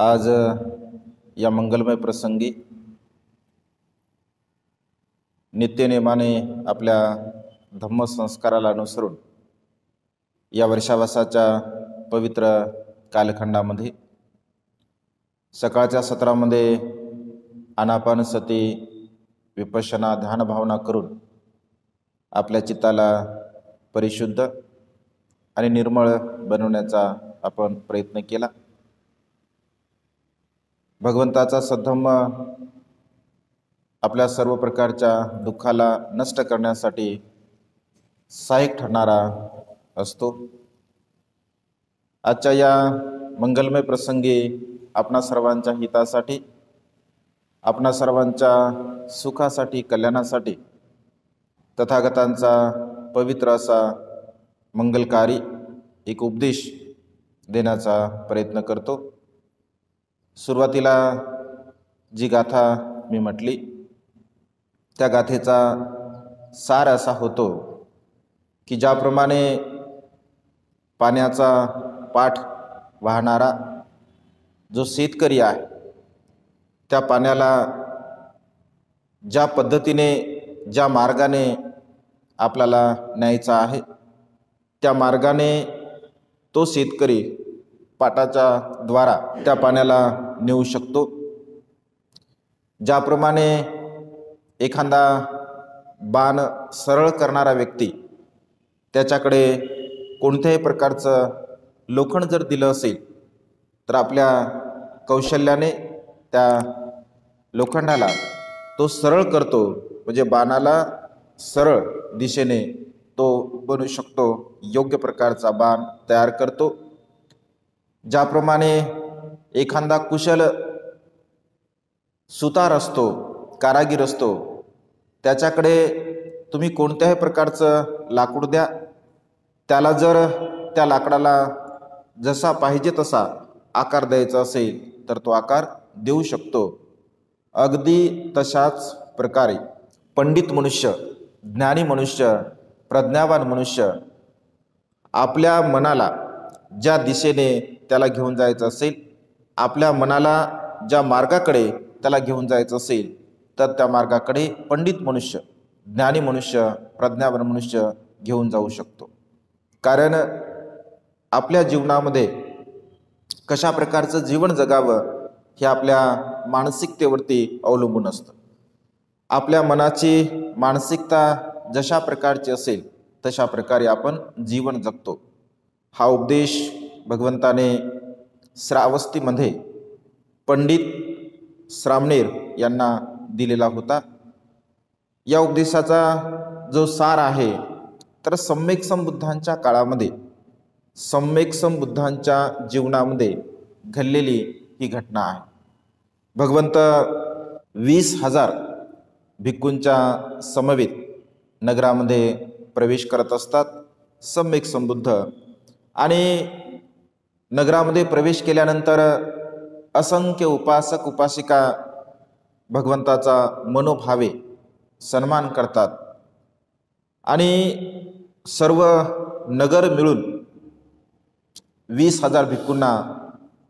आज या मंगलमय प्रसंगी नित्यनेमाने आपल्या धम्मसंस्काराला अनुसरून या वर्षावासाच्या पवित्र कालखंडामध्ये सकाळच्या सत्रामध्ये अनापानसती विपशना ध्यानभावना करून आपल्या चित्ताला परिशुद्ध आणि निर्मळ बनवण्याचा आपण प्रयत्न केला. भगवंताचा सद्धम्म आपल्या सर्व प्रकारच्या दुःखाला नष्ट करण्यासाठी सहाय्यक ठरणारा असतो. आजच्या या मंगलमय प्रसंगी आपणा सर्वांच्या हितासाठी आपणा सर्वांच्या सुखासाठी कल्याणासाठी तथागतांचा पवित्र असा मंगलकारी एक उपदेश देण्याचा प्रयत्न करतो. सुरुवातीला जी गाथा मी म्हटली त्या गाथेचा सार असा होतो की ज्याप्रमाणे पाण्याचा पाठ वाहणारा जो शेतकरी आहे त्या पाण्याला ज्या पद्धतीने ज्या मार्गाने आपल्याला न्यायचा आहे त्या मार्गाने तो शेतकरी पाटाच्या द्वारा त्या पाण्याला नेऊ शकतो. ज्याप्रमाणे एखादा बाण सरळ करणारा व्यक्ती त्याच्याकडे कोणत्याही प्रकारचं लोखंड जर दिलं असेल तर आपल्या कौशल्याने त्या लोखंडाला तो सरळ करतो म्हणजे बाणाला सरळ दिशेने तो बनू शकतो योग्य प्रकारचा बाण तयार करतो. ज्याप्रमाणे एखादा कुशल सुतार असतो कारागीर असतो त्याच्याकडे तुम्ही कोणत्याही प्रकारचं लाकूड द्या. त्याला जर त्या लाकडाला जसा पाहिजे तसा आकार द्यायचा असेल तर तो आकार देऊ शकतो. अगदी तशाच प्रकारे पंडित मनुष्य ज्ञानी मनुष्य प्रज्ञावान मनुष्य आपल्या मनाला ज्या दिशेने त्याला घेऊन जायचं असेल आपल्या मनाला ज्या मार्गाकडे त्याला घेऊन जायचं असेल तर त्या मार्गाकडे पंडित मनुष्य ज्ञानी मनुष्य प्रज्ञावर मनुष्य घेऊन जाऊ शकतो. कारण आपल्या जीवनामध्ये कशा प्रकारचं जीवन जगावं हे आपल्या मानसिकतेवरती अवलंबून असतं. आपल्या मनाची मानसिकता जशा प्रकारची असेल तशा प्रकारे आपण जीवन जगतो. हा उपदेश भगवंताने श्रावस्तीमध्ये पंडित श्रामणेर यांना दिलेला होता. या उपदेशाचा जो सार आहे तर सम्यक समबुद्धांच्या काळामध्ये सम्यक समबुद्धांच्या जीवनामध्ये घडलेली ही घटना आहे. भगवंत वीस हजार भिक्कूंच्या समवेत नगरामध्ये प्रवेश करत असतात. सम्यक समबुद्ध आणि नगरामध्ये प्रवेश केल्यानंतर असंख्य उपासक उपासिका भगवंताचा मनोभावे सन्मान करतात. आणि सर्व नगर मिळून वीस हजार भिक्कूंना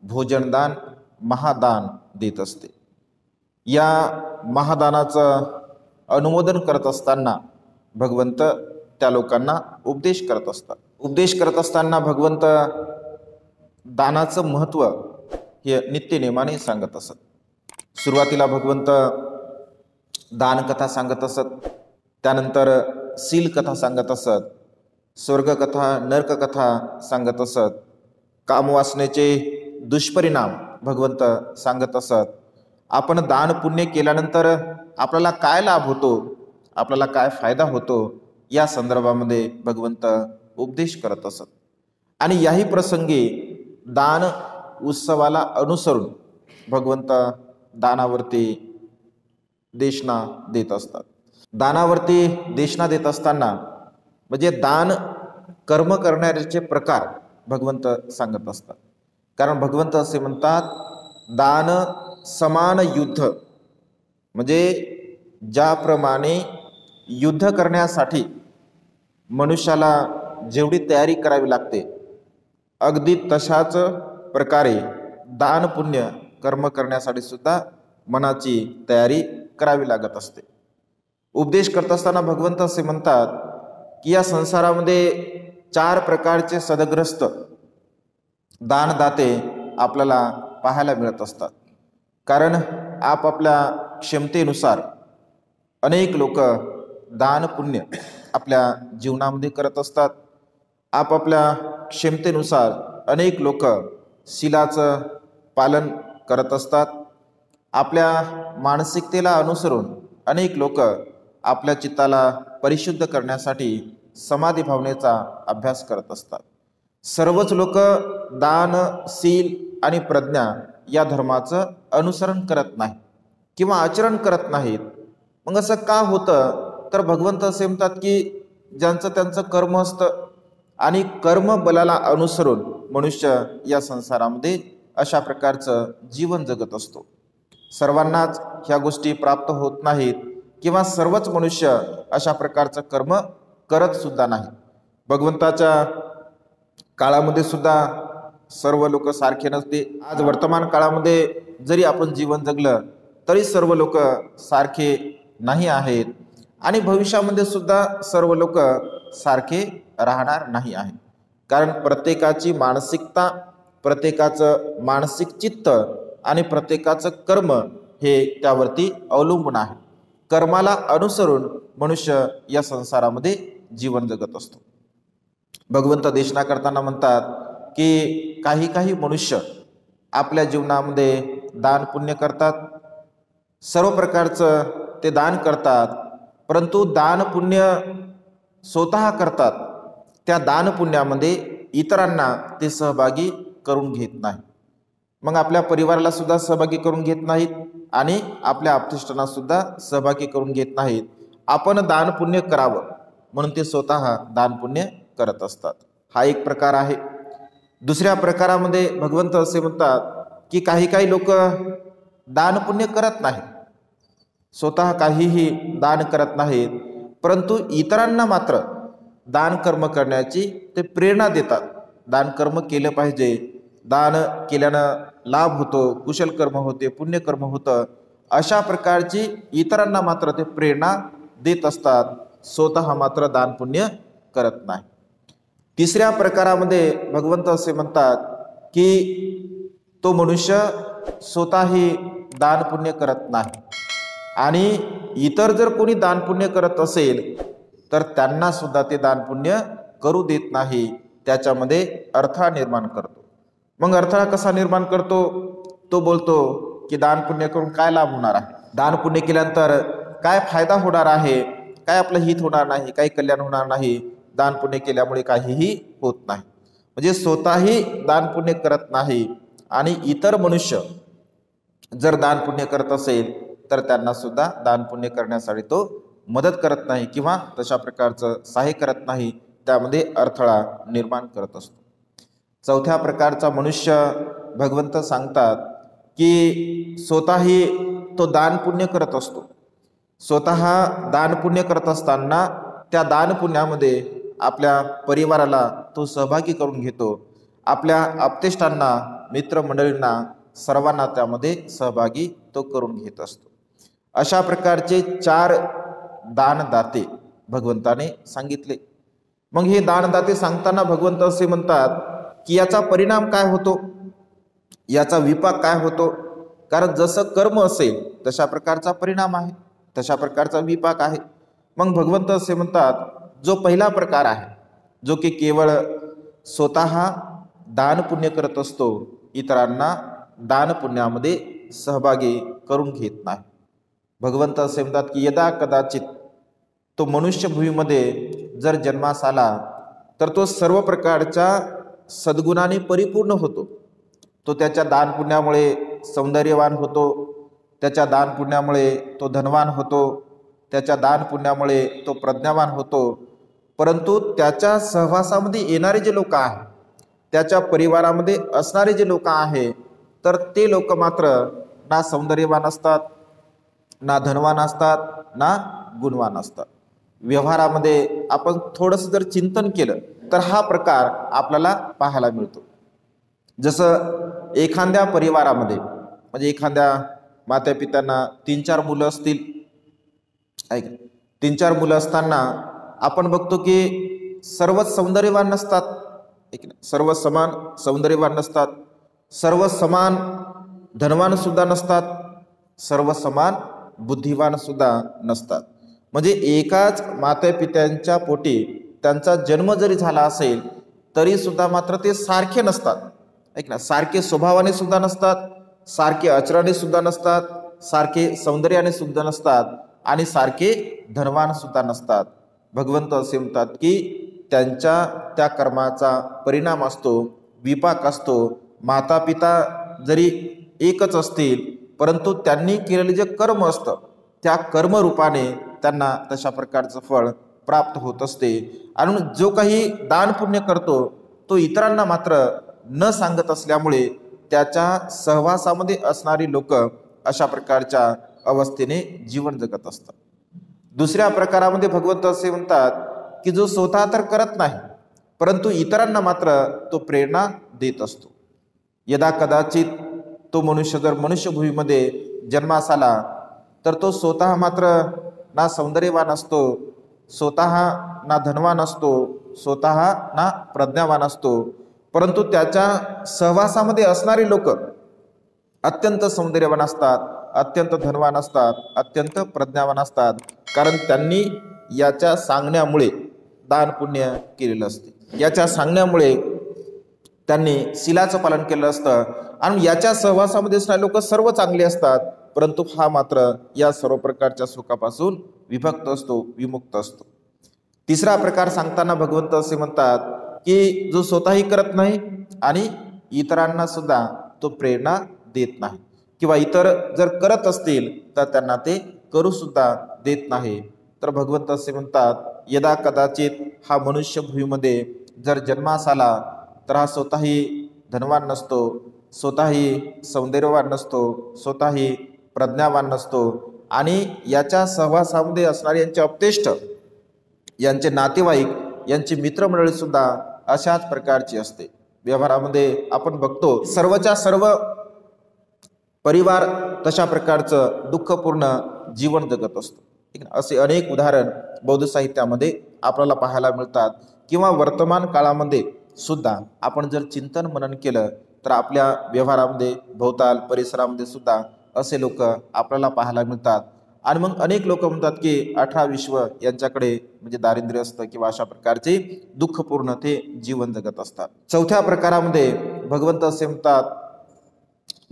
भोजनदान महादान देत असते. या महादानाचं अनुमोदन करत असताना भगवंत त्या लोकांना उपदेश करत असतात. उपदेश करत असताना भगवंत दानाचं महत्त्व हे नित्यनियमाने सांगत असत. सुरुवातीला भगवंत दानकथा सांगत असत. त्यानंतर सील कथा सांगत असत. स्वर्गकथा नर्ककथा सांगत असत. कामवासनेचे दुष्परिणाम भगवंत सांगत असत. आपण दान पुण्य केल्यानंतर आपल्याला काय लाभ होतो? आपल्याला काय फायदा होतो? या संदर्भामध्ये भगवंत उपदेश करत असत. आणि याही प्रसंगी दान उत्सवाला अनुसरून भगवंत दानावरती देशना देत असतात. दानावरती देशना देत असताना म्हणजे दान कर्म करणाऱ्याचे प्रकार भगवंत सांगत असतात. कारण भगवंत असे म्हणतात दान समान युद्ध. म्हणजे ज्याप्रमाणे युद्ध करण्यासाठी मनुष्याला जेवढी तयारी करावी लागते. अगदी तशाच प्रकारे दान पुण्य कर्म करण्यासाठी सुद्धा मनाची तयारी करावी लागत असते. उपदेश करत असताना भगवंत असे म्हणतात की या संसारामध्ये चार प्रकारचे सदग्रस्त दानदाते आपल्याला पाहायला मिळत असतात. कारण आपापल्या क्षमतेनुसार अनेक लोक दान पुण्य आपल्या जीवनामध्ये करत असतात. आपापल्या क्षमतेनुसार अनेक लोक शिलाचं पालन करत असतात. आपल्या मानसिकतेला अनुसरून अनेक लोक आपल्या चित्ताला परिशुद्ध करण्यासाठी समाधी भावनेचा अभ्यास करत असतात. सर्वच लोक दान शील आणि प्रज्ञा या धर्माचं अनुसरण करत नाही किंवा आचरण करत नाहीत. मग असं का होतं? तर भगवंत असे म्हणतात की ज्यांचं त्यांचं कर्म असतं आणि कर्मबलाला अनुसरून मनुष्य या संसारामध्ये अशा प्रकारचं जीवन जगत असतो. सर्वांनाच ह्या गोष्टी प्राप्त होत नाहीत किंवा सर्वच मनुष्य अशा प्रकारचं कर्म करत सुद्धा नाही भगवंताच्या काळामध्ये सुद्धा सर्व लोक सारखे नसते. आज वर्तमान काळामध्ये जरी आपण जीवन जगलं तरी सर्व लोक सारखे नाही आहेत. आणि भविष्यामध्ये सुद्धा सर्व लोक सारखे राहणार नाही आहे. कारण प्रत्येकाची मानसिकता प्रत्येकाचं मानसिक चित्त आणि प्रत्येकाचं कर्म हे त्यावरती अवलंबून आहे. कर्माला अनुसरून मनुष्य या संसारामध्ये जीवन जगत असतो. भगवंत देशना करताना म्हणतात की काही काही मनुष्य आपल्या जीवनामध्ये दान पुण्य करतात. सर्व प्रकारचं ते दान करतात. परंतु दान पुण्य स्वतः करतात. त्या दान पुण्यामध्ये इतरांना ते सहभागी करून घेत नाही मग आपल्या परिवाराला सुद्धा सहभागी करून घेत नाहीत आणि आपल्या आपतिष्टांना सुद्धा सहभागी करून घेत नाहीत. आपण दान पुण्य करावं म्हणून ते स्वतः दान पुण्य करत असतात. हा एक प्रकार आहे. दुसऱ्या प्रकारामध्ये भगवंत असे म्हणतात की काही काही लोक दान पुण्य करत नाहीत. स्वतः काहीही दान करत नाहीत. परंतु इतरांना मात्र दान कर्म करण्याची ते प्रेरणा देतात. दानकर्म केलं पाहिजे. दान केल्यानं लाभ होतो कुशल कर्म होते पुण्यकर्म होतं अशा प्रकारची इतरांना मात्र ते प्रेरणा देत असतात. स्वतः मात्र दान पुण्य करत नाही. तिसऱ्या प्रकारामध्ये भगवंत असे म्हणतात की तो मनुष्य स्वतःही दान पुण्य करत नाही. आणि इतर जर कोणी दानपुण्य करत असेल तर त्यांना सुद्धा ते दानपुण्य करू देत नाही. त्याच्यामध्ये अडथळा निर्माण करतो. मग अडथळा कसा निर्माण करतो? तो बोलतो की दानपुण्य करून काय लाभ होणार आहे? दानपुण्य केल्यानंतर काय फायदा होणार आहे? काय आपलं हित होणार नाही? काही कल्याण होणार नाही? दानपुण्य केल्यामुळे काहीही होत नाही. म्हणजे स्वतःही दानपुण्य करत नाही आणि इतर मनुष्य जर दानपुण्य करत असेल तर त्यांना सुद्धा दान पुण्य करण्यासाठी तो मदत करत नाही किंवा तशा प्रकारचं सहाय्य करत नाही त्यामध्ये अडथळा निर्माण करत असतो. चौथ्या प्रकारचा मनुष्य भगवंत सांगतात की स्वतःही तो दान पुण्य करत असतो. स्वतः दान पुण्य करत असताना त्या दान पुण्यामध्ये आपल्या परिवाराला तो सहभागी करून घेतो. आपल्या आपतेष्टांना मित्रमंडळींना सर्वांना त्यामध्ये सहभागी तो करून घेत असतो. अशा प्रकारचे चार दानदाते भगवंताने सांगितले. मग हे दानदाते सांगताना भगवंत असे म्हणतात की याचा परिणाम काय होतो? याचा विपाक काय होतो? कारण जसं कर्म असेल तशा प्रकारचा परिणाम आहे तशा प्रकारचा विपाक आहे. मग भगवंत असे म्हणतात जो पहिला प्रकार आहे जो की केवळ स्वतः दान पुण्य करत असतो इतरांना दान पुण्यामध्ये सहभागी करून घेत नाही. भगवंत असे म्हणतात की यदा कदाचित तो मनुष्यभूमीमध्ये जर जन्मास आला तर तो सर्व प्रकारच्या सद्गुणाने परिपूर्ण होतो. तो त्याच्या दानपुण्यामुळे सौंदर्यवान होतो त्याच्या दानपुण्यामुळे तो धनवान होतो त्याच्या दानपुण्यामुळे तो प्रज्ञावान होतो. परंतु त्याच्या सहवासामध्ये येणारे जे लोक आहे त्याच्या परिवारामध्ये असणारे जे लोक आहे तर ते लोक मात्र ना सौंदर्यवान असतात ना धनवान असतात ना गुणवान असतात. व्यवहारामध्ये आपण थोडंसं जर चिंतन केलं तर हा प्रकार आपल्याला पाहायला मिळतो. जसं एखाद्या परिवारामध्ये म्हणजे एखाद्या मात्या पित्यांना तीन चार मुलं असतील. ऐक तीन चार मुलं असताना आपण बघतो की सर्वच सौंदर्यवान नसतात. ऐक ना सर्व समान सौंदर्यवान नसतात. सर्व समान धनवान सुद्धा नसतात. सर्व समान बुद्धिवान सुद्धा नसतात. म्हणजे एकाच मातेपित्यांच्या पोटी त्यांचा जन्म जरी झाला असेल तरी सुद्धा मात्र ते सारखे नसतात. ऐक ना सारखे स्वभावाने सुद्धा नसतात सारखे आचराने सुद्धा नसतात सारखे सौंदर्याने सुद्धा नसतात आणि सारखे धनवान सुद्धा नसतात. भगवंत असे म्हणतात की त्यांच्या त्या कर्माचा परिणाम असतो विपाक असतो माता पिता जरी एकच असतील परंतु त्यांनी केलेले जे कर्म असतं त्या कर्मरूपाने त्यांना तशा प्रकारचं फळ प्राप्त होत असते. आणि जो काही दान पुण्य करतो तो इतरांना मात्र न सांगत असल्यामुळे त्याच्या सहवासामध्ये असणारी लोक अशा प्रकारच्या अवस्थेने जीवन जगत असतात. दुसऱ्या प्रकारामध्ये भगवंत असे म्हणतात की जो स्वतः तर करत नाही परंतु इतरांना मात्र तो प्रेरणा देत असतो. यदा कदाचित तो मनुष्य जर मनुष्यभूमीमध्ये जन्मास आला तर तो स्वतः मात्र ना सौंदर्यवान असतो स्वतः ना धनवान असतो स्वतः ना प्रज्ञावान असतो. परंतु त्याच्या सहवासामध्ये असणारे लोक अत्यंत सौंदर्यवान असतात अत्यंत धनवान असतात अत्यंत प्रज्ञावान असतात. कारण त्यांनी याच्या सांगण्यामुळे दान पुण्य केलेलं असते. याच्या सांगण्यामुळे त्यांनी शिलाचं पालन केलं असतं. आणि याच्या सहवासामध्ये असणारे लोक सर्व चांगले असतात. परंतु हा मात्र या सर्व प्रकारच्या सुखापासून विभक्त असतो विमुक्त असतो. तिसरा प्रकार सांगताना भगवंत असे म्हणतात की जो स्वतःही करत नाही आणि इतरांना सुद्धा तो प्रेरणा देत नाही. किंवा इतर जर करत असतील तर त्यांना ते करू सुद्धा देत नाही. तर भगवंत असे म्हणतात यदा कदाचित हा मनुष्य भूमीमध्ये जर जन्मास आला तर हा स्वतःही धनवान नसतो स्वतःही सौंदर्यवान नसतो स्वतःही प्रज्ञावान नसतो आणि याच्या सहवासामध्ये असणारे यांचे अपतेष्ट यांचे नातेवाईक यांची मित्रमंडळीसुद्धा अशाच प्रकारची असते. व्यवहारामध्ये आपण बघतो सर्वच्या सर्व परिवार तशा प्रकारचं दुःखपूर्ण जीवन जगत असतो. ठीक असे अनेक उदाहरण बौद्ध साहित्यामध्ये आपल्याला पाहायला मिळतात किंवा वर्तमान काळामध्ये सुद्धा आपण जर चिंतन मनन केलं तर आपल्या व्यवहारामध्ये भोवताल परिसरामध्ये सुद्धा असे लोक आपल्याला पाहायला मिळतात. आणि मग अनेक लोक म्हणतात की अठरा विश्व यांच्याकडे म्हणजे दारिद्र्य असतं किंवा अशा प्रकारचे दुःखपूर्ण ते जीवन जगत असतात. चौथ्या प्रकारामध्ये भगवंत असे म्हणतात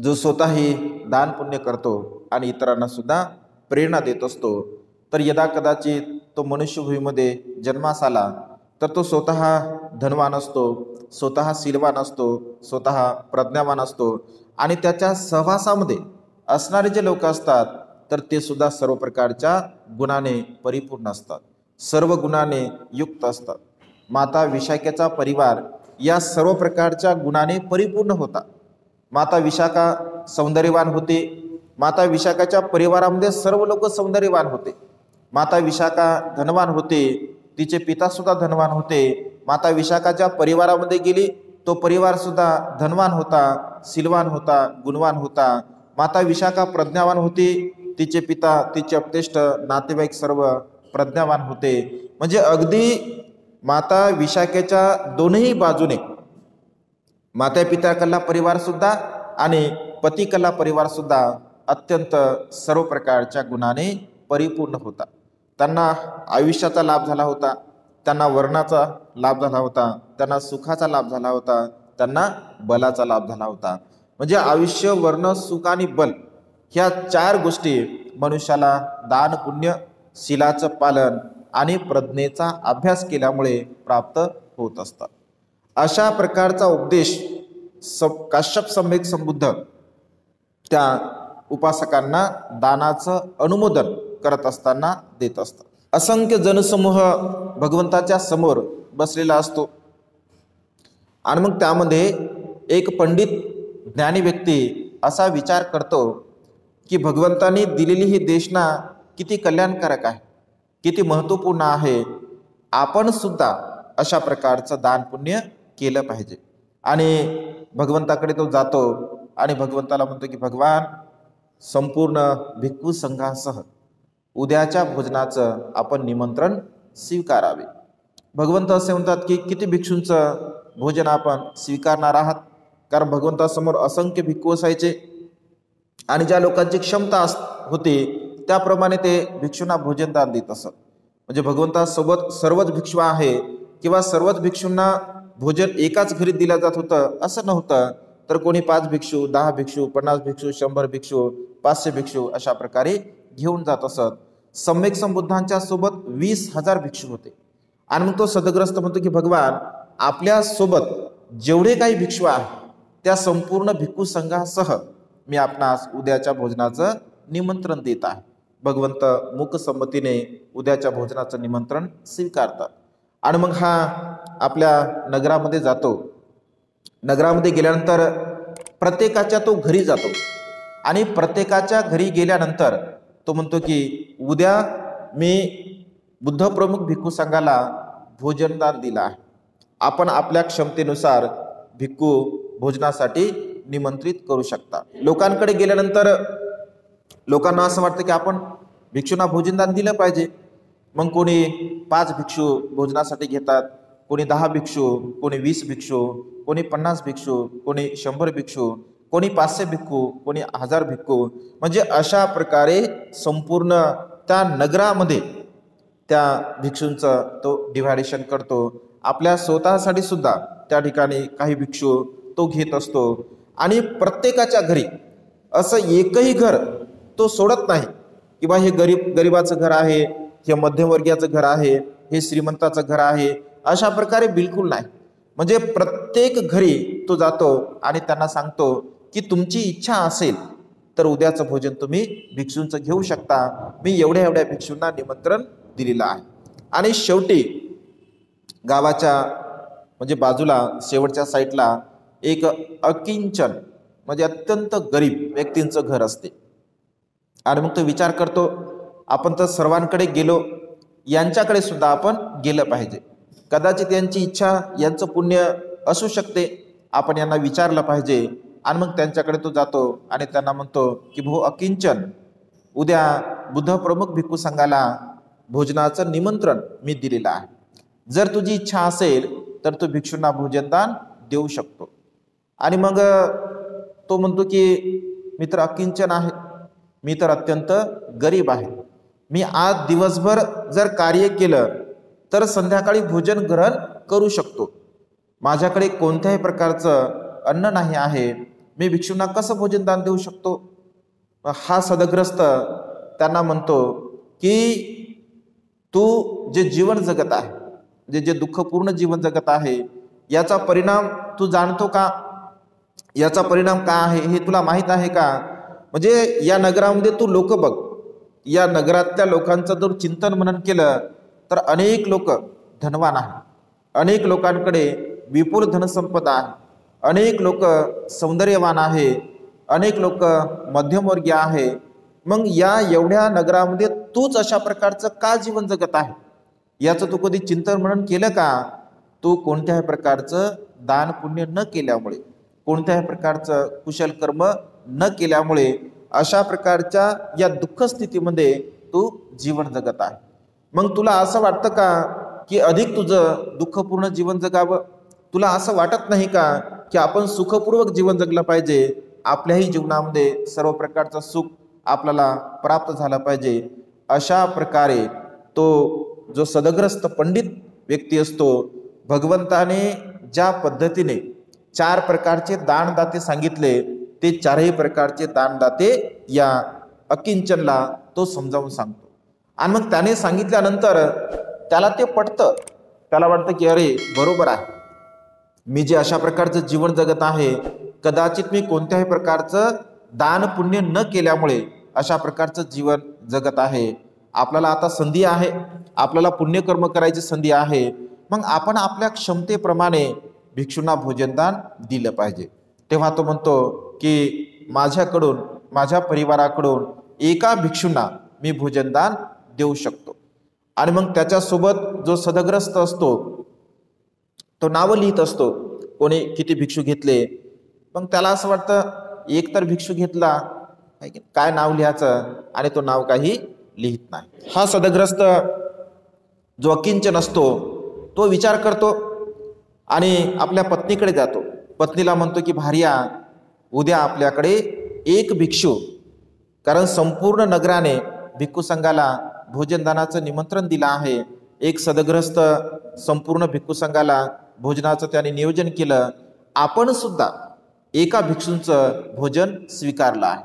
जो स्वतःही दान पुण्य करतो आणि इतरांना सुद्धा प्रेरणा देत असतो तर यदा कदाचित तो मनुष्यभूमीमध्ये जन्मास आला तर तो स्वतः धनवान असतो स्वतः शीलवान असतो स्वतः प्रज्ञावान असतो. आणि त्याच्या सहवासामध्ये असणारे जे लोक असतात तर ते सुद्धा सर्व प्रकारच्या गुणाने परिपूर्ण असतात. सर्व गुणाने युक्त असतात. माता विशाखेचा परिवार या सर्व प्रकारच्या गुणाने परिपूर्ण होता. माता विशाखा सौंदर्यवान होते. माता विशाखाच्या परिवारामध्ये सर्व लोक सौंदर्यवान होते. माता विशाखा धनवान होते. तिचे पिता सुद्धा धनवान होते. माता विशाखाच्या परिवारामध्ये गेली. तो परिवार सुद्धा धनवान होता सिलवान होता गुणवान होता. माता विशाखा प्रज्ञावान होती. तिचे पिता तिचे अपतेष्ट नातेवाईक सर्व प्रज्ञावान होते. म्हणजे अगदी माता विशाखेच्या दोनही बाजूने माता पिता कला परिवार सुद्धा आणि पती कला परिवार सुद्धा अत्यंत सर्व प्रकारच्या गुणाने परिपूर्ण होता. त्यांना आयुष्याचा लाभ झाला होता त्यांना वर्णाचा लाभ झाला होता त्यांना सुखाचा लाभ झाला होता त्यांना बलाचा लाभ झाला होता. म्हणजे आयुष्य वर्ण सुख आणि बल ह्या चार गोष्टी मनुष्याला दान पुण्य शिलाचं पालन आणि प्रज्ञेचा अभ्यास केल्यामुळे प्राप्त होत असतात. अशा प्रकारचा उपदेश सब काश्यप सम्यक संबुद्ध त्या उपासकांना दानाचं अनुमोदन करत असताना देत असतात. असंख्य जनसमूह भगवंताच्या समोर बसलेला असतो. आणि मग त्यामध्ये एक पंडित ज्ञानी व्यक्ती असा विचार करतो की भगवंतांनी दिलेली ही देशना किती कल्याणकारक आहे किती महत्त्वपूर्ण आहे. आपण सुद्धा अशा प्रकारचं दान पुण्य केलं पाहिजे. आणि भगवंताकडे तो जातो आणि भगवंताला म्हणतो की भगवान संपूर्ण भिक्खू संघासह उद्याच्या भोजनाचं आपण निमंत्रण स्वीकारावे. भगवंत असे म्हणतात की किती भिक्षूंचं भोजन आपण स्वीकारणार आहात? कारण भगवंतासमोर असंख्य भिक्खू असायचे. आणि ज्या लोकांची क्षमता अस होती त्याप्रमाणे ते भिक्षूंना भोजनदान देत असत. म्हणजे भगवंतासोबत सर्वच भिक्षू आहे किंवा सर्वच भिक्षूंना भोजन एकाच घरी दिलं जात होतं असं नव्हतं. तर कोणी पाच भिक्षू दहा भिक्षू पन्नास भिक्षू शंभर भिक्षू पाचशे भिक्षू अशा प्रकारे घेऊन जात असत. सम्यक संबुद्धांच्या सोबत वीस हजार भिक्षू होते. आणि मग तो सदग्रस्त म्हणतो की भगवान आपल्यासोबत जेवढे काही भिक्षू आहे त्या संपूर्ण भिक्खू संघासह मी आपणास उद्याच्या भोजनाचं निमंत्रण देत आहे. भगवंत मुख संमतीने उद्याच्या भोजनाचं निमंत्रण स्वीकारतात. आणि मग हा आपल्या नगरामध्ये जातो. नगरामध्ये गेल्यानंतर प्रत्येकाच्या तो घरी जातो. आणि प्रत्येकाच्या घरी गेल्यानंतर तो म्हणतो की उद्या मी बुद्ध प्रमुख भिक्खू संघाला भोजनदान दिला आहे. आपण आपल्या क्षमतेनुसार भिक्खू भोजनासाठी निमंत्रित करू शकता. लोकांकडे गेल्यानंतर लोकांना असं वाटतं की आपण भिक्षूंना भोजनदान दिलं पाहिजे. मग कोणी पाच भिक्षू भोजनासाठी घेतात कोणी दहा भिक्षू कोणी वीस भिक्षू कोणी पन्नास भिक्षू कोणी शंभर भिक्षू कोणी पाचशे भिक्खू कोणी हजार भिक्खू. म्हणजे अशा प्रकारे संपूर्ण त्या नगरामध्ये त्या भिक्षूंचं तो डिव्हायडेशन करतो. आपल्या स्वतःसाठी सुद्धा त्या ठिकाणी काही भिक्षू तो घेत असतो. आणि प्रत्येकाच्या घरी असं एकही घर तो सोडत नाही. की बा हे गरीब गरिबाचं घर आहे हे मध्यमवर्गीयाचं घर आहे हे श्रीमंताचं घर आहे अशा प्रकारे बिलकुल नाही. म्हणजे प्रत्येक घरी तो जातो आणि त्यांना सांगतो की तुमची इच्छा असेल तर उद्याचं भोजन तुम्ही भिक्षूंचं घेऊ शकता. मी एवढ्या एवढ्या भिक्षूंना निमंत्रण दिलेलं आहे. आणि शेवटी गावाच्या म्हणजे बाजूला शेवटच्या साईडला एक अकिंचन म्हणजे अत्यंत गरीब व्यक्तींचं घर असते. आणि मग तो विचार करतो आपण तर सर्वांकडे गेलो यांच्याकडे सुद्धा आपण गेलं पाहिजे. कदाचित यांची इच्छा यांचं पुण्य असू शकते. आपण यांना विचारलं पाहिजे आणि मग त्यांच्याकडे तो जातो आणि त्यांना म्हणतो की भाऊ अकिंचन उद्या बुद्ध प्रमुख भिक्खू संघाला भोजनाचं निमंत्रण मी दिलेलं आहे. जर तुझी इच्छा असेल तर तू भिक्षूंना भोजनदान देऊ शकतो. आणि मग तो म्हणतो की मी तर अकिंचन आहे. मी तर अत्यंत गरीब आहे. मी आज दिवसभर जर कार्य केलं तर संध्याकाळी भोजन ग्रहण करू शकतो. माझ्याकडे कोणत्याही प्रकारचं अन्न नाही आहे मी भिक्षूंना कसं भोजनदान देऊ शकतो? हा सदग्रस्त त्यांना म्हणतो की तू जे जीवन जगत आहे म्हणजे जे दुःखपूर्ण जीवन जगत आहे याचा परिणाम तू जाणतो का? याचा परिणाम का आहे हे तुला माहीत आहे का? म्हणजे या नगरामध्ये तू लोक बघ. या नगरातल्या लोकांचं जर चिंतन मनन केलं तर अनेक लोक धनवान आहे अनेक लोकांकडे विपुल धनसंपदा आहे. अनेक लोक सौंदर्यवान आहे अनेक लोक मध्यमवर्गीय आहे. मग या एवढ्या नगरामध्ये तूच अशा प्रकारचं का जीवन जगत आहे? याचं तू कधी चिंतन म्हणून केलं का? तू कोणत्याही प्रकारचं दान पुण्य न केल्यामुळे कोणत्याही प्रकारचं कुशल कर्म न केल्यामुळे अशा प्रकारच्या या दुःख स्थितीमध्ये तू जीवन जगत आहे. मग तुला असं वाटतं का की अधिक तुझं दुःखपूर्ण जीवन जगावं? तुला असं वाटत नाही का की आपण सुखपूर्वक जीवन जगलं पाहिजे. आपल्याही जीवनामध्ये सर्व प्रकारचं सुख आपल्याला प्राप्त झालं पाहिजे. अशा प्रकारे तो जो सदग्रस्त पंडित व्यक्ती असतो भगवंताने ज्या पद्धतीने चार प्रकारचे दानदाते सांगितले ते चारही प्रकारचे दानदाते या अकिंचनला तो समजावून सांगतो. आणि मग त्याने सांगितल्यानंतर त्याला ते पटतं. त्याला वाटतं की अरे बरोबर आहे. मी जे अशा प्रकारचं जीवन जगत आहे कदाचित मी कोणत्याही प्रकारचं दान पुण्य न केल्यामुळे अशा प्रकारचं जीवन जगत आहे. आपल्याला आता संधी आहे आपल्याला पुण्यकर्म करायची संधी आहे मग आपण आपल्या क्षमतेप्रमाणे भिक्षूंना भोजनदान दिलं पाहिजे. तेव्हा तो म्हणतो की माझ्याकडून माझ्या परिवाराकडून एका भिक्षूंना मी भोजनदान देऊ शकतो. आणि मग त्याच्यासोबत जो सदग्रस्त असतो तो नावं लिहित असतो. कोणी किती भिक्षू घेतले? मग त्याला असं वाटतं एक तर भिक्षू घेतला की काय नाव लिहायचं? आणि तो नाव काही लिहित नाही. हा सदग्रस्त जो अकिंचन असतो तो विचार करतो आणि आपल्या पत्नीकडे जातो. पत्नीला म्हणतो की भार्या उद्या आपल्याकडे एक भिक्षू. कारण संपूर्ण नगराने भिक्खू संघाला भोजनदानाचं निमंत्रण दिलं आहे. एक सदग्रस्त संपूर्ण भिक्खू संघाला भोजनाचं त्याने नियोजन केलं आपण सुद्धा एका भिक्षूंचं भोजन स्वीकारलं आहे.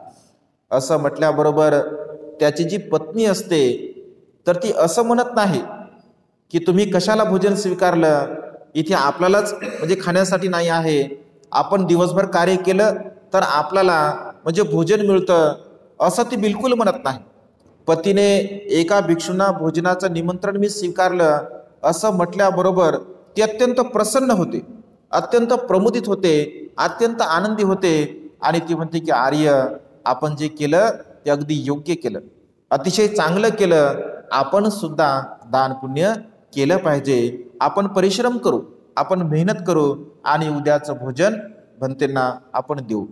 असं म्हटल्याबरोबर त्याची जी पत्नी असते तर ती असं म्हणत नाही की तुम्ही कशाला भोजन स्वीकारलं? इथे आपल्यालाच म्हणजे खाण्यासाठी नाही आहे. आपण दिवसभर कार्य केलं तर आपल्याला म्हणजे भोजन मिळतं असं ती बिलकुल म्हणत नाही. पतीने एका भिक्षूंना भोजनाचं निमंत्रण मी स्वीकारलं असं म्हटल्याबरोबर ते अत्यंत प्रसन्न होते अत्यंत प्रमुदित होते अत्यंत आनंदी होते आणि ती म्हणते की आर्य आपण जे केलं ते अगदी योग्य केलं. अतिशय चांगलं केलं. आपण सुद्धा दान पुण्य केलं पाहिजे. आपण परिश्रम करू आपण मेहनत करू आणि उद्याचं भोजन भंतेंना आपण देऊ.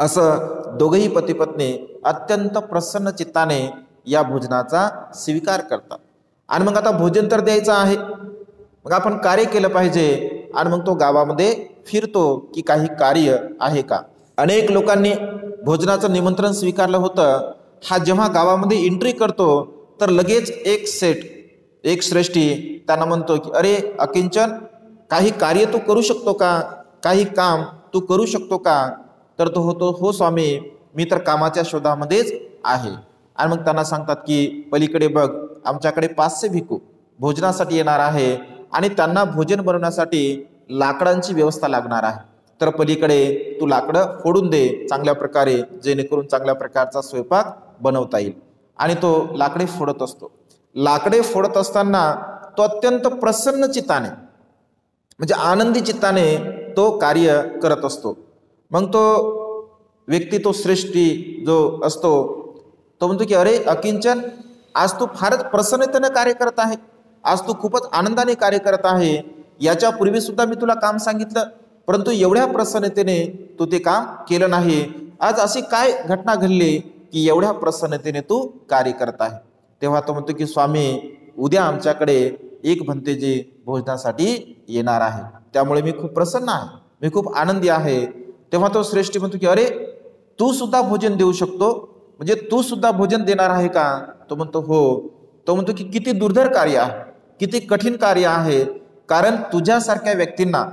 असं दोघही पतीपत्नी अत्यंत प्रसन्न चित्ताने या भोजनाचा स्वीकार करतात. आणि मग आता भोजन तर द्यायचं आहे. मग आपण कार्य केलं पाहिजे आणि मग तो गावामध्ये फिरतो की काही कार्य आहे का? अनेक लोकांनी भोजनाचं निमंत्रण स्वीकारलं होतं. हा जेव्हा गावामध्ये एंट्री करतो तर लगेच एक सेट एक श्रेष्ठी त्यांना म्हणतो की अरे अकिंचन काही कार्य तू करू शकतो का? काही काम तू करू शकतो का? तर तो होतो हो स्वामी मी तर कामाच्या शोधामध्येच आहे. आणि मग त्यांना सांगतात की पलीकडे बघ आमच्याकडे पाचशे भिकू भोजनासाठी येणार आहे. आणि त्यांना भोजन बनवण्यासाठी लाकडांची व्यवस्था लागणार आहे. तर पलीकडे तू लाकडं फोडून दे चांगल्या प्रकारे जेणेकरून चांगल्या प्रकारचा स्वयंपाक बनवता येईल. आणि तो लाकडे फोडत असतो. लाकडे फोडत असताना तो अत्यंत प्रसन्न चित्ताने म्हणजे आनंदी चित्ताने तो कार्य करत असतो. मग तो व्यक्ती तो श्रेष्ठी जो असतो तो म्हणतो की अरे अकिंचन आज तू फारच प्रसन्नतेनं कार्य करत आहे. आज तू खूपच आनंदाने कार्य करत आहे. याच्या पूर्वी सुद्धा मी तुला काम सांगितलं. परंतु एवढ्या प्रसन्नतेने तू ते काम केलं नाही. आज अशी काय घटना घडली की एवढ्या प्रसन्नतेने तू कार्य करत आहे? तेव्हा तो म्हणतो की स्वामी उद्या आमच्याकडे एक भंतेजी भोजनासाठी येणार आहे. त्यामुळे मी खूप प्रसन्न आहे. मी खूप आनंदी आहे. तेव्हा तो श्रेष्ठी म्हणतो की अरे तू सुद्धा भोजन देऊ शकतो? म्हणजे तू सुद्धा भोजन देणार आहे का? तो म्हणतो हो. तो म्हणतो की किती दुर्धर कार्य आहे. किती कठीण कार्य आहे. कारण तुझ्यासारख्या व्यक्तींना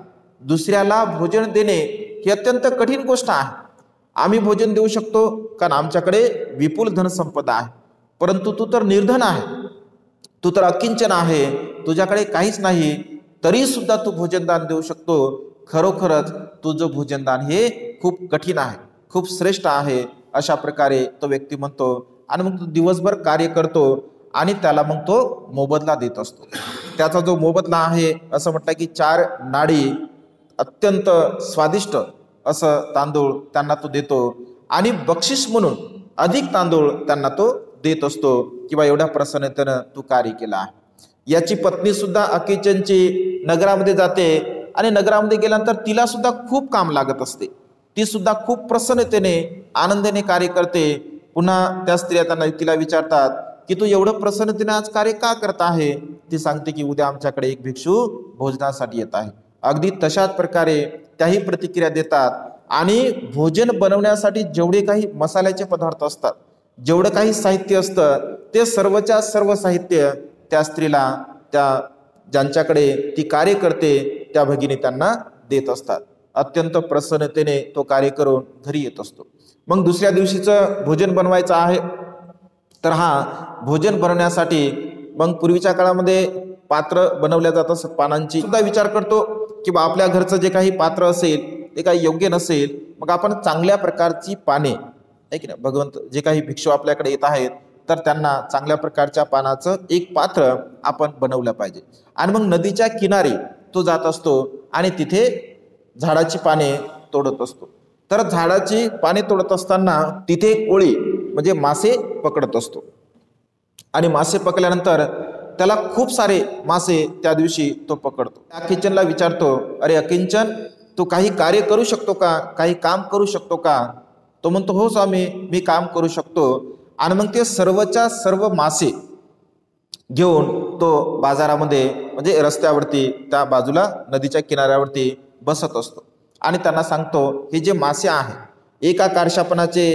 दुसऱ्याला भोजन देणे ही अत्यंत कठीण गोष्ट आहे. आम्ही भोजन देऊ शकतो कारण आमच्याकडे विपुल धनसंपदा आहे. परंतु तू तर निर्धन आहे. तू तर अकिंचन आहे. तुझ्याकडे काहीच नाही. तरी सुद्धा तू भोजनदान देऊ शकतो. खरोखरच तुझं भोजनदान हे खूप कठीण आहे. खूप श्रेष्ठ आहे. अशा प्रकारे तो व्यक्ती म्हणतो. आणि मग तो दिवसभर कार्य करतो. आणि त्याला मग तो मोबदला देत असतो. त्याचा जो मोबदला आहे असं म्हटलं की चार नाडी अत्यंत स्वादिष्ट असं तांदूळ त्यांना तो देतो. आणि बक्षीस म्हणून अधिक तांदूळ त्यांना तो देत असतो. किंवा एवढ्या प्रसन्नतेनं तू कार्य केला. आहे याची पत्नी सुद्धा अकिचनची नगरामध्ये जाते आणि नगरामध्ये गेल्यानंतर तिला सुद्धा खूप काम लागत असते. ती सुद्धा खूप प्रसन्नतेने आनंदाने कार्य करते. पुन्हा त्या स्त्रिया त्यांना तिला विचारतात की तू एवढं प्रसन्नतेने आज कार्य का करत आहे? ती सांगते की उद्या आमच्याकडे एक भिक्षू भोजनासाठी येत आहे. अगदी तशाच प्रकारे त्याही प्रतिक्रिया देतात आणि भोजन बनवण्यासाठी जेवढे काही मसाल्याचे पदार्थ असतात जेवढं काही साहित्य असतं ते सर्वच्या सर्व साहित्य त्या स्त्रीला त्या ज्यांच्याकडे ती कार्य करते त्या भगिनी त्यांना देत असतात. अत्यंत प्रसन्नतेने तो कार्य करून घरी येत असतो. मग दुसऱ्या दिवशीचं भोजन बनवायचं आहे तर हा भोजन भरण्यासाठी मग पूर्वीच्या काळामध्ये पात्र बनवल्या जात असत. पानांची सुद्धा विचार करतो की बा आपल्या घरचं जे काही पात्र असेल ते काही योग्य नसेल मग आपण चांगल्या प्रकारची पाने आहे की नाही? भगवंत जे काही भिक्षू आपल्याकडे येत आहेत तर त्यांना चांगल्या प्रकारच्या पानाचं एक पात्र आपण बनवलं पाहिजे. आणि मग नदीच्या किनारी तो जात असतो आणि तिथे झाडाची पाने तोडत असतो. तर झाडाची पाने तोडत असताना तिथे कोळी म्हणजे मासे पकडत असतो. आणि मासे पकडल्यानंतर त्याला खूप सारे मासे त्या दिवशी तो पकडतो. अकिंचनला विचारतो अरे अकिंचन तू काही कार्य करू शकतो का? काही काम करू शकतो का? तो म्हणतो हो स्वामी मी काम करू शकतो. आणि मग ते सर्वच्या सर्व मासे घेऊन तो बाजारामध्ये म्हणजे रस्त्यावरती त्या बाजूला नदीच्या किनाऱ्यावरती बसत असतो. आणि त्यांना सांगतो हे जे मासे आहे एका कारशापणाचे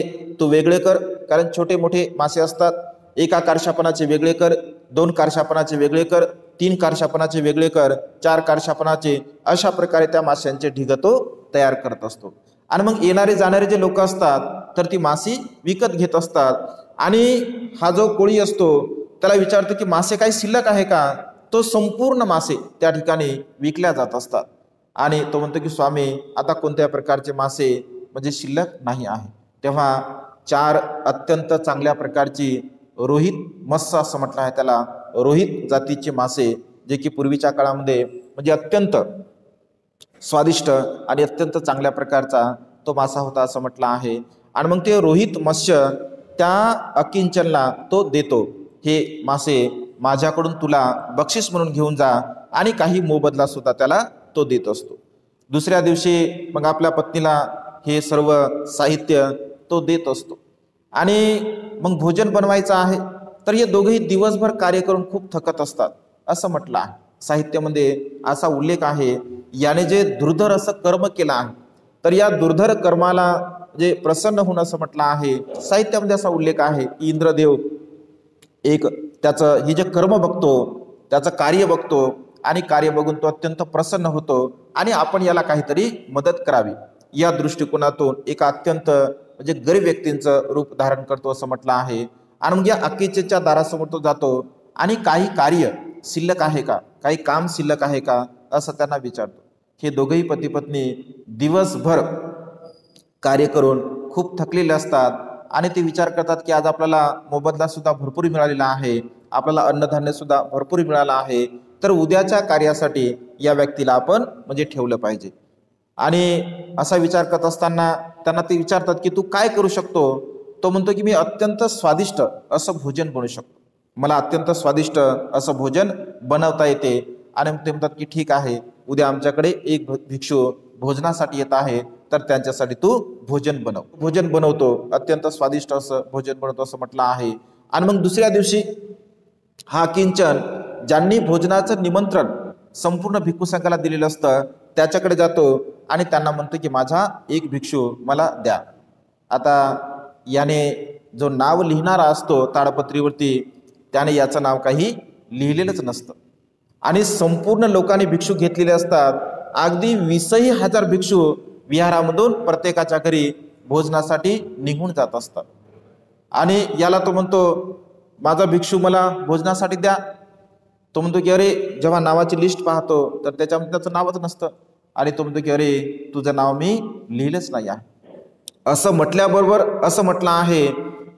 तू वेगळे कर कारण छोटे मोठे मासे असतात. एका कारशापणाचे वेगळे कर दोन कारशापनाचे वेगळे कर तीन कारशापणाचे वेगळे कर चार कारशापणाचे अशा प्रकारे त्या माशांचे ढिग तो तयार करत असतो. आणि मग येणारे जाणारे जे लोक असतात तर ती मासी विकत घेत असतात. आणि हा जो कोळी असतो त्याला विचारतो की मासे काही शिल्लक आहे का? तो संपूर्ण मासे त्या ठिकाणी विकल्या जात असतात. आणि तो म्हणतो की स्वामी आता कोणत्या प्रकारचे मासे म्हणजे शिल्लक नाही आहे. तेव्हा चार अत्यंत चांगल्या प्रकारची रोहित मत्स्य असं म्हटलं आहे त्याला. रोहित जातीचे मासे जे की पूर्वीच्या काळामध्ये म्हणजे अत्यंत स्वादिष्ट आणि अत्यंत चांगल्या प्रकारचा तो मासा होता असं म्हटलं आहे. आणि मग ते रोहित मत्स्य त्या अकिंचनला तो देतो. हे मासे माझ्याकडून तुला बक्षीस म्हणून घेऊन जा आणि काही मोबदला सुद्धा त्याला तो देत असतो. दुसऱ्या दिवशी मग आपल्या पत्नीला हे सर्व साहित्य तो देत असतो. आणि मग भोजन बनवायचं आहे तर हे दोघेही दिवसभर कार्य करून खूप थकत असतात असं म्हटलं आहे. साहित्यामध्ये असा उल्लेख आहे याने जे दुर्धर असं कर्म केलं आहे तर या दुर्धर कर्माला जे प्रसन्न होणं असं म्हटलं आहे साहित्यामध्ये असा उल्लेख आहे इंद्रदेव एक त्याचं ही जे कर्म बघतो त्याचं कार्य बघतो आणि कार्य बघून तो अत्यंत प्रसन्न होतो आणि आपण याला काहीतरी मदत करावी. या दृष्टिकोनातून एक अत्यंत म्हणजे गरीब व्यक्तींचं रूप धारण करतो असं म्हटलं आहे. आणि मग या अक्कीचेच्या दारासमोर तो जातो. आणि काही कार्य शिल्लक आहे का? काही काम शिल्लक आहे का? असं त्यांना विचारतो. हे दोघेही पती पत्नी दिवसभर कार्य करून खूप थकलेले असतात. आणि ते विचार करतात की आज आपल्याला मोबदला सुद्धा भरपूर मिळालेला आहे. आपल्याला अन्नधान्य सुद्धा भरपूर मिळालं आहे. तर उद्याच्या कार्यासाठी या व्यक्तीला आपण म्हणजे ठेवलं पाहिजे. आणि असा विचार करत असताना त्यांना ते विचारतात की तू काय करू शकतो? तो म्हणतो की मी अत्यंत स्वादिष्ट असं भोजन बनवू शकतो. मला अत्यंत स्वादिष्ट असं भोजन बनवता येते. आणि ते म्हणतात की ठीक आहे उद्या आमच्याकडे एक भिक्षू भोजनासाठी येत आहे तर त्यांच्यासाठी तू भोजन बनव. भोजन बनवतो अत्यंत स्वादिष्ट असं भोजन बनवतो असं म्हटलं आहे. आणि मग दुसऱ्या दिवशी हा किंचन ज्यांनी भोजनाचं निमंत्रण संपूर्ण भिक्खू संघाला दिलेलं असतं त्याच्याकडे जातो आणि त्यांना म्हणतो की माझा एक भिक्षू मला द्या. आता याने जो नाव लिहिणारा असतो ताडपत्रीवरती त्याने याचं नाव काही लिहिलेलंच नसतं. आणि संपूर्ण लोकांनी भिक्षू घेतलेले असतात. अगदी वीसही हजार भिक्षू विहारामधून प्रत्येकाच्या घरी भोजनासाठी निघून जात असतात. आणि याला तो म्हणतो माझा भिक्षू मला भोजनासाठी द्या. तो म्हणतो की अरे जेव्हा नावाची लिस्ट पाहतो तर त्याच्यामध्ये त्याचं नावच नसतं. आणि तो म्हणतो की अरे तुझं नाव मी लिहिलंच नाही आहे. असं म्हटल्याबरोबर असं म्हटलं आहे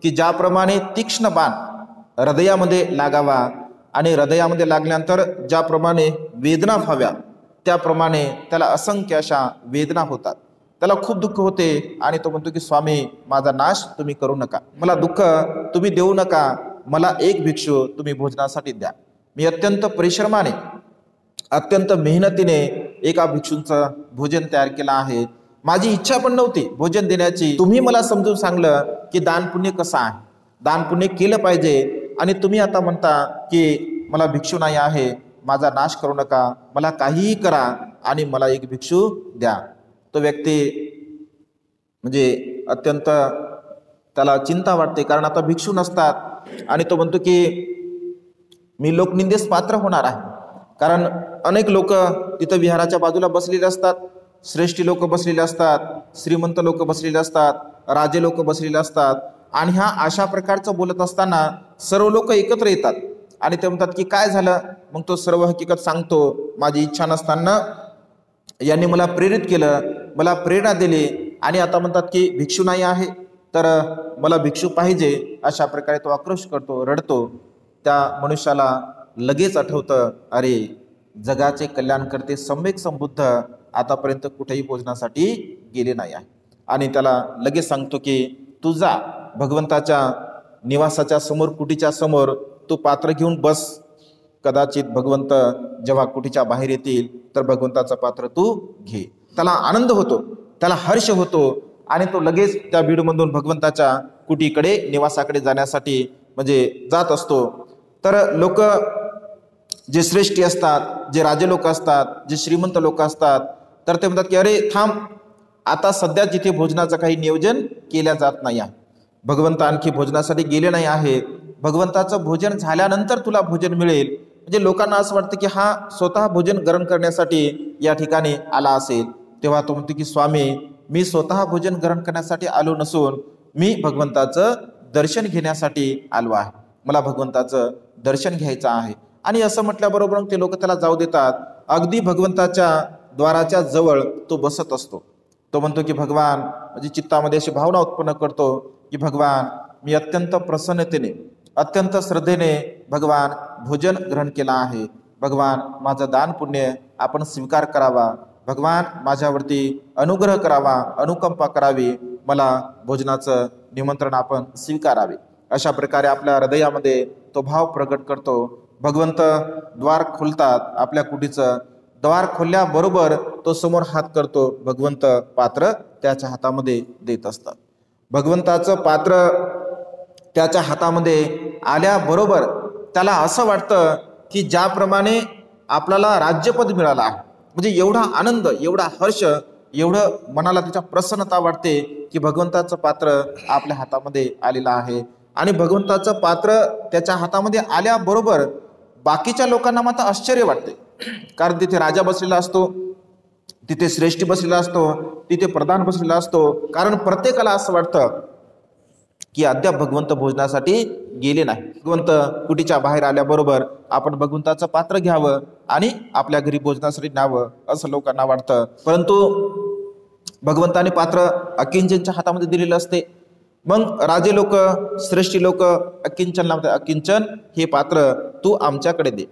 की ज्याप्रमाणे तीक्ष्ण बाण हृदयामध्ये लागावा आणि हृदयामध्ये लागल्यानंतर ज्याप्रमाणे वेदना व्हाव्या त्याप्रमाणे त्याला असंख्य अशा वेदना होतात. त्याला खूप दुःख होते आणि तो म्हणतो की स्वामी माझा नाश तुम्ही करू नका. मला दुःख तुम्ही देऊ नका. मला एक भिक्षू तुम्ही भोजनासाठी द्या. मी अत्यंत परिश्रमाने अत्यंत मेहनतीने एका भिक्षूंचं भोजन तयार केलं आहे. माझी इच्छा पण नव्हती भोजन देण्याची. तुम्ही मला समजून सांगलं की दान पुण्य कसं आहे? दान पुण्य केलं पाहिजे आणि तुम्ही आता म्हणता की मला भिक्षू नाही आहे माझा नाश करू नका मला काहीही करा आणि मला एक भिक्षू द्या. तो व्यक्ती म्हणजे अत्यंत त्याला चिंता वाटते कारण आता भिक्षू नसतात आणि तो म्हणतो की मी लोकनिंदेस पात्र होणार आहे. कारण अनेक लोक तिथं विहाराच्या बाजूला बसलेले असतात. श्रेष्ठी लोक बसलेले असतात. श्रीमंत लोक बसलेले असतात. राजे लोक बसलेले असतात. आणि ह्या अशा प्रकारचं बोलत असताना सर्व लोक एकत्र येतात. आणि ते म्हणतात की काय झालं? मग तो सर्व हकीकत सांगतो माझी इच्छा नसताना यांनी मला प्रेरित केलं मला प्रेरणा दिली आणि आता म्हणतात की भिक्षू नाही आहे. तर मला भिक्षू पाहिजे. अशा प्रकारे तो आक्रोश करतो रडतो. त्या मनुष्याला लगेच आठवतं अरे जगाचे कल्याण करते सम्यक संबुद्ध आतापर्यंत कुठेही भोजनासाठी गेले नाही आहे आणि त्याला लगेच सांगतो की तू जा भगवंताच्या निवासाच्या समोर कुटीच्या समोर तू पात्र घेऊन बस. कदाचित भगवंत जेव्हा कुटीच्या बाहेर येतील तर भगवंताचं पात्र तू घे. त्याला आनंद होतो त्याला हर्ष होतो आणि तो लगेच त्या बीडमधून भगवंताच्या कुटीकडे निवासाकडे जाण्यासाठी म्हणजे जात असतो. तर लोक जे श्रेष्ठी असतात जे राजे लोक असतात जे श्रीमंत लोक असतात तर ते म्हणतात की अरे थांब. आता सध्या जिथे भोजनाचं काही नियोजन केल्या जात नाही आहे. भगवंत आणखी भोजनासाठी गेले नाही आहे. भगवंताचं भोजन झाल्यानंतर तुला भोजन मिळेल. म्हणजे लोकांना असं वाटतं की हा स्वतः भोजन ग्रहण करण्यासाठी या ठिकाणी आला असेल. तेव्हा तो म्हणतो की स्वामी मी स्वतः भोजन ग्रहण करण्यासाठी आलो नसून मी भगवंताचं दर्शन घेण्यासाठी आलो आहे. मला भगवंताचं दर्शन घ्यायचं आहे. आणि असं म्हटल्याबरोबर ते लोक त्याला जाऊ देतात. अगदी भगवंताच्या द्वाराच्या जवळ तो बसत असतो. तो म्हणतो की भगवान म्हणजे चित्तामध्ये अशी भावना उत्पन्न करतो की भगवान मी अत्यंत प्रसन्नतेने अत्यंत श्रद्धेने भगवान भोजन ग्रहण केला आहे. भगवान माझं दान पुण्य आपण स्वीकार करावा. भगवान माझ्यावरती अनुग्रह करावा अनुकंपा करावी. मला भोजनाचं निमंत्रण आपण स्वीकारावे. अशा प्रकारे आपल्या हृदयामध्ये तो भाव प्रकट करतो. भगवंत द्वार खोलतात आपल्या कुटीचं द्वार खोलल्याबरोबर तो समोर हात करतो. भगवंत पात्र त्याच्या हातामध्ये देत असतात. भगवंताचं पात्र त्याच्या हातामध्ये आल्याबरोबर त्याला असं वाटतं की ज्याप्रमाणे आपल्याला राज्यपद मिळालं आहे. म्हणजे एवढा आनंद एवढा हर्ष एवढं मनाला त्याच्या प्रसन्नता वाटते की भगवंताचं पात्र आपल्या हातामध्ये आलेलं आहे. आणि भगवंताचं पात्र त्याच्या हातामध्ये आल्याबरोबर बाकीच्या लोकांना मात्र आश्चर्य वाटते. कारण तिथे राजा बसलेला असतो तिथे श्रेष्ठी बसलेला असतो तिथे प्रधान बसलेला असतो. कारण प्रत्येकाला असं वाटतं की अद्याप भगवंत भोजनासाठी गेले नाही. भगवंत कुटीच्या बाहेर आल्याबरोबर आपण भगवंताचं पात्र घ्यावं आणि आपल्या घरी भोजनासाठी न्यावं असं लोकांना वाटतं. परंतु भगवंताने पात्र अकिंचनच्या हातामध्ये दिलेलं असते. मग राजे लोक श्रेष्ठी लोक अकिंचनला म्हणतात अकिंचन हे पात्र तू आमच्याकडे दे.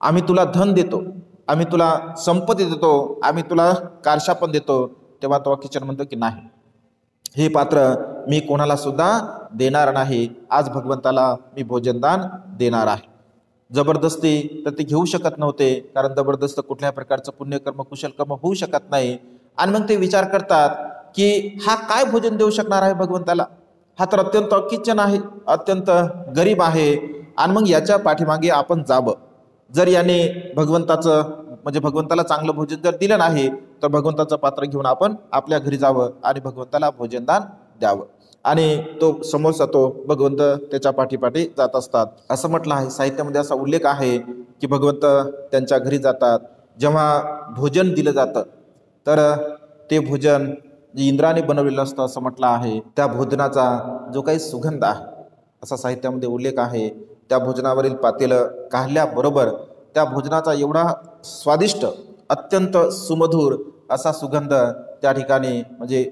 आम्ही तुला धन देतो. आम्ही तुला संपत्ती देतो. आम्ही तुला कारशा पण देतो. तेव्हा तो अकिंचन म्हणतो की नाही. हे पात्र मी कोणाला सुद्धा देणार नाही. आज भगवंताला मी भोजनदान देणार आहे. जबरदस्ती तर ते घेऊ शकत नव्हते. कारण जबरदस्त कुठल्याही प्रकारचं पुण्यकर्म कुशलकर्म होऊ शकत नाही. आणि मग ते विचार करतात की हा काय भोजन देऊ शकणार आहे भगवंताला? हा तर अत्यंत अकिचन आहे अत्यंत गरीब आहे. आणि मग याच्या पाठीमागे आपण जावं. जर याने भगवंताचं म्हणजे भगवंताला चांगलं भोजन जर दिलं नाही तर भगवंताचं पात्र घेऊन आपण आपल्या घरी जावं आणि भगवंताला भोजनदान द्यावं. आणि तो समोर जातो भगवंत त्याच्या पाठीपाठी जात असतात. असं म्हटलं आहे साहित्यामध्ये असा उल्लेख आहे की भगवंत त्यांच्या घरी जातात. जेव्हा भोजन दिलं जातं तर ते भोजन जे इंद्राने बनवलेलं असतं असं म्हटलं आहे त्या भोजनाचा जो काही सुगंध आहे असा साहित्यामध्ये उल्लेख आहे त्या भोजनावरील पातेलं काढल्याबरोबर त्या भोजनाचा एवढा स्वादिष्ट अत्यंत सुमधूर असा सुगंध त्या ठिकाणी म्हणजे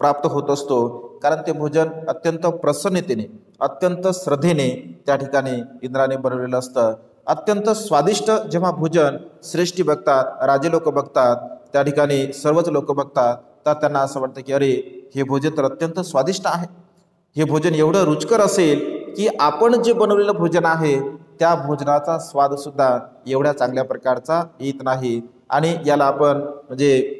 प्राप्त होत असतो. कारण ते भोजन अत्यंत प्रसन्नतेने अत्यंत श्रद्धेने त्या ठिकाणी इंद्राने बनवलेलं असतं. अत्यंत स्वादिष्ट जेव्हा भोजन श्रेष्ठी बघतात राजे लोक बघतात त्या ठिकाणी सर्वच लोक बघतात तर त्यांना असं वाटतं की अरे हे भोजन तर अत्यंत स्वादिष्ट आहे. हे भोजन एवढं रुचकर असेल की आपण जे बनवलेलं भोजन आहे त्या भोजनाचा स्वादसुद्धा एवढ्या चांगल्या प्रकारचा येत नाही आणि याला आपण म्हणजे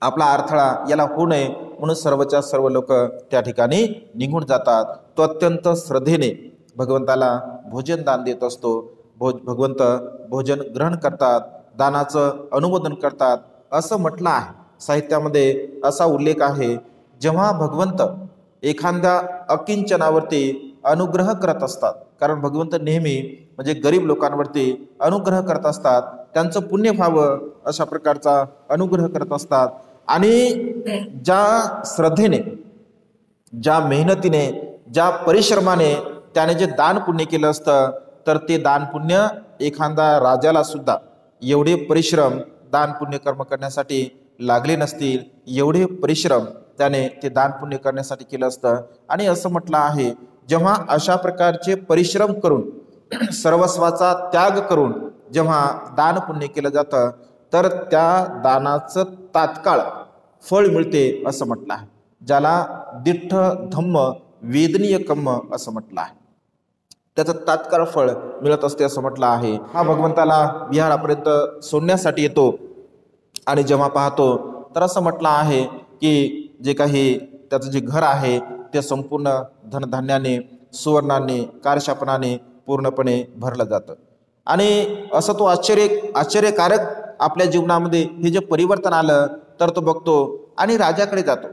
आपला अडथळा याला होऊ नये म्हणून सर्वच्या सर्व लोक त्या ठिकाणी निघून जातात. तो अत्यंत श्रद्धेने भगवंताला भोजन दान देत असतो. भोज भगवंत भोजन ग्रहण करतात दानाचं अनुमोदन करतात असं म्हटलं आहे. साहित्यामध्ये असा उल्लेख आहे जेव्हा भगवंत एखाद्या अकिंचनावरती अनुग्रह करत असतात. कारण भगवंत नेहमी म्हणजे गरीब लोकांवरती अनुग्रह करत असतात. त्यांचं पुण्य व्हावं अशा प्रकारचा अनुग्रह करत असतात. आणि ज्या श्रद्धेने ज्या मेहनतीने ज्या परिश्रमाने त्याने जे दान पुण्य केलं असतं तर ते दान पुण्य एखादा राजाला सुद्धा एवढे परिश्रम दान पुण्य कर्म करण्यासाठी लागले नसतील एवढे परिश्रम त्याने ते दान पुण्य करण्यासाठी केलं असतं. आणि असं म्हटलं आहे जेव्हा अशा प्रकारचे परिश्रम करून सर्वस्वाचा त्याग करून जेव्हा दान पुण्य केलं जातं तर त्या दानाचं तात्काळ फळ मिळते असं म्हटलं आहे. ज्याला दिठ्ठ धम्म वेदनीय कम्म असं म्हटलं आहे. त्याचं तात्काळ फळ मिळत असते असं म्हटलं आहे. हा भगवंताला विहारापर्यंत सोडण्यासाठी येतो. आणि जेव्हा पाहतो तर असं म्हटलं आहे की जे काही त्याचं जे घर आहे ते संपूर्ण धनधान्याने सुवर्णाने कारशापनाने पूर्णपणे भरलं जातं. आणि असं तो आश्चर्य आश्चर्यकारक आपल्या जीवनामध्ये हे जे परिवर्तन आलं तर तो बघतो आणि राजाकडे जातो.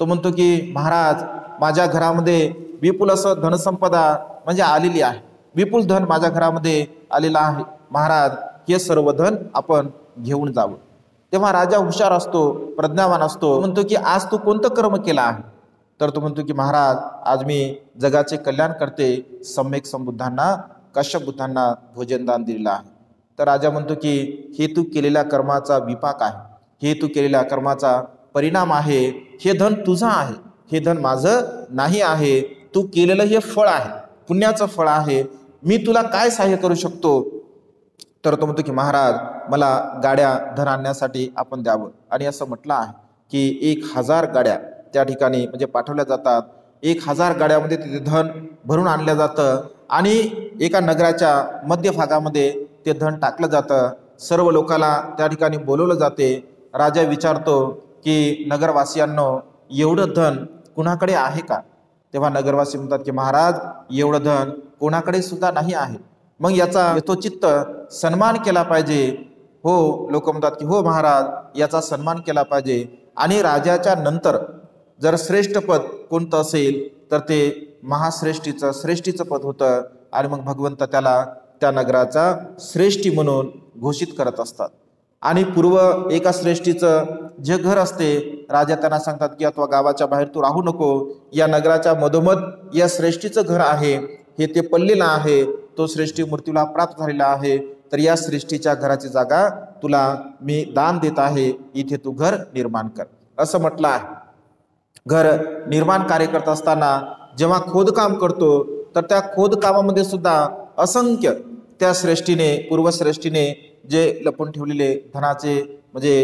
तो म्हणतो की महाराज माझ्या घरामध्ये विपुल असं धनसंपदा म्हणजे आलेली आहे. विपुल धन माझ्या घरामध्ये आलेलं आहे. महाराज हे सर्व धन आपण घेऊन जावं. तेव्हा राजा हुशार असतो प्रज्ञावान असतो. म्हणतो की आज तू कोणतं कर्म केलं आहे? तर तो म्हणतो की महाराज आज मी जगाचे कल्याण करते सम्यक संबुद्धांना कश्यप बुद्धांना भोजनदान दिलेलं आहे. तर राजा म्हणतो की हे तू केलेल्या कर्माचा विपाक आहे. हे तू केलेल्या कर्माचा परिणाम आहे. हे धन तुझं आहे. हे धन माझं नाही आहे. तू केलेलं हे फळ आहे. पुण्याचं फळ आहे. मी तुला काय सहाय्य करू शकतो? तर तो म्हणतो की महाराज मला गाड्या धन आणण्यासाठी आपण द्यावं. आणि असं म्हटलं आहे की एक हजार गाड्या त्या ठिकाणी म्हणजे पाठवल्या जातात. एक हजार गाड्यामध्ये तिथे धन भरून आणलं जातं आणि एका नगराच्या मध्यभागामध्ये ते धन टाकलं जातं. सर्व लोकाला त्या ठिकाणी बोलवलं जाते. राजा विचारतो की नगरवासियांनो एवढं धन कुणाकडे आहे का? तेव्हा नगरवासी म्हणतात की महाराज एवढं धन कोणाकडे सुद्धा नाही आहे. मग याचा यथोचित्त सन्मान केला पाहिजे. हो लोक म्हणतात की हो महाराज याचा सन्मान केला पाहिजे. आणि राजाच्या नंतर जर श्रेष्ठ पद कोणतं असेल तर ते महाश्रेष्ठीचं श्रेष्ठीचं पद होतं. आणि मग भगवंत त्याला त्या नगराचा श्रेष्ठी म्हणून घोषित करत असतात. आणि पूर्व एका श्रेष्ठीचं जे घर असते राजा त्यांना सांगतात की अथवा गावाच्या बाहेर तू राहू नको. या नगराच्या मधोमध या श्रेष्ठीचं घर आहे. हे ते पल्लेला आहे. तो श्रेष्ठी मूर्तीला प्राप्त झालेला आहे. तर या सृष्टीच्या घराची जागा तुला मी दान देत आहे इथे तू घर निर्माण कर. असं म्हटलं आहे. घर निर्माण कार्य करत असताना जेव्हा खोदकाम करतो तर त्या खोदकामामध्ये सुद्धा असंख्य त्या श्रेष्ठीने पूर्वश्रेष्ठीने जे लपून ठेवलेले धनाचे म्हणजे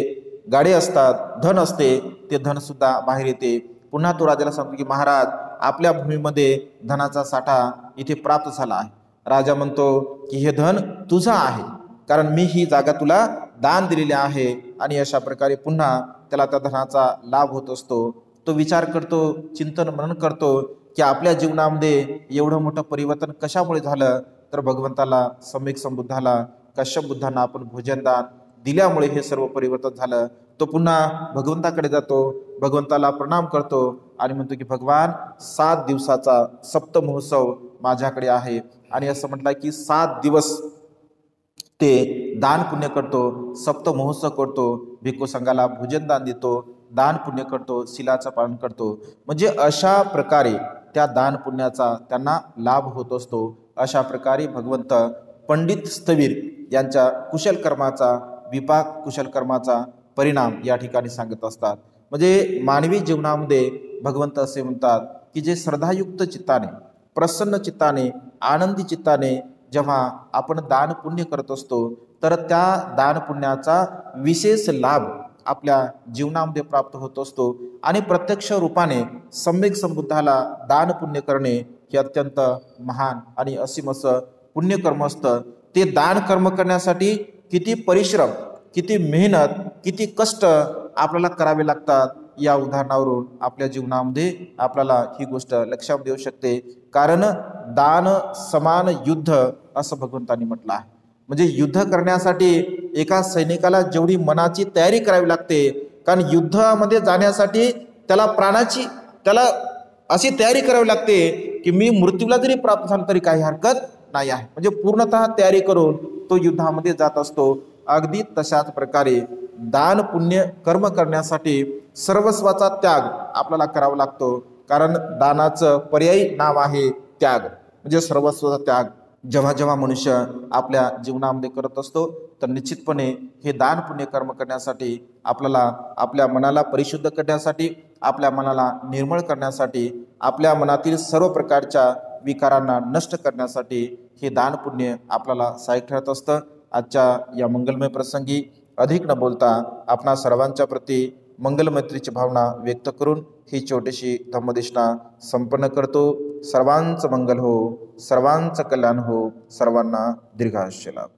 गाडे असतात धन असते ते धनसुद्धा बाहेर येते. पुन्हा तो राजाला सांगतो की महाराज आपल्या भूमीमध्ये धनाचा साठा इथे प्राप्त झाला आहे. राजा म्हणतो की हे धन तुझं आहे कारण मी ही जागा तुला दान दिलेली आहे. आणि अशा प्रकारे पुन्हा त्याला त्या धनाचा लाभ होत असतो. तो विचार करतो चिंतन मनन करतो की आपल्या जीवनामध्ये एवढं मोठं परिवर्तन कशामुळे झालं? तर भगवंताला सम्यक संबुद्धाला कश्यप बुद्धांना आपण भोजनदान दिल्यामुळे हे सर्व परिवर्तन झालं. तो पुन्हा भगवंताकडे जातो भगवंताला प्रणाम करतो आणि म्हणतो की भगवान सात दिवसाचा सप्त महोत्सव माझ्याकडे आहे. आणि असं म्हटलं की सात दिवस ते दान पुण्य करतो सप्त महोत्सव करतो भिक्खू संघाला भोजनदान देतो दान पुण्य करतो शिलाचं पालन करतो. म्हणजे अशा प्रकारे त्या दान पुण्याचा त्यांना लाभ होत असतो. अशा प्रकारे भगवंत पंडित स्थवीर यांच्या कुशल कर्माचा विपाक कुशल कर्माचा परिणाम या ठिकाणी सांगत असतात. म्हणजे मानवी जीवनामध्ये भगवंत असे म्हणतात की जे श्रद्धायुक्त चित्ताने प्रसन्न चित्ताने आनंदी चित्ताने जेव्हा आपण दान पुण्य करत असतो तर त्या दान पुण्याचा विशेष लाभ आपल्या जीवनामध्ये प्राप्त होत असतो आणि प्रत्यक्ष रूपाने सम्यक समृद्धाला दान पुण्य करणे हे अत्यंत महान आणि असीम असं पुण्यकर्म असतं. ते दान कर्म करण्यासाठी किती परिश्रम किती मेहनत किती कष्ट आपल्याला करावे लागतात या उदाहरणावरून आपल्या जीवनामध्ये आपल्याला ही गोष्ट लक्षात देऊ शकते. कारण दान समान युद्ध असं भगवंतांनी म्हटलं आहे. म्हणजे युद्ध करण्यासाठी एका सैनिकाला जेवढी मनाची तयारी करावी लागते कारण युद्धामध्ये जाण्यासाठी त्याला प्राणाची त्याला अशी तयारी करावी लागते की मी मृत्यूला जरी प्राप्त झालो तरी काही हरकत नाही आहे. म्हणजे पूर्णतः तयारी करून तो युद्धामध्ये जात असतो. अगदी तशाच प्रकारे दान पुण्य कर्म करण्यासाठी सर्वस्वाचा त्याग आपल्याला करावा लागतो. कारण दानाचं पर्यायी नाव आहे त्याग. म्हणजे सर्वस्वाचा त्याग. जेव्हा जेव्हा मनुष्य आपल्या जीवनामध्ये करत असतो तर निश्चितपणे हे दान पुण्य कर्म करण्यासाठी आपल्याला आपल्या मनाला परिशुद्ध करण्यासाठी आपल्या मनाला निर्मळ करण्यासाठी आपल्या मनातील सर्व प्रकारच्या विकारांना नष्ट करण्यासाठी हे दान पुण्य आपल्याला सहाय्य ठरत असतं. आजच्या या मंगलमय प्रसंगी अधिक न बोलता आपणा सर्वांच्या प्रती मंगलमैत्रीची भावना व्यक्त करून ही छोटीशी धम्मदेशना संपन्न करतो. सर्वांचं मंगल हो सर्वांचं कल्याण हो सर्वांना दीर्घायुष्य लाभ.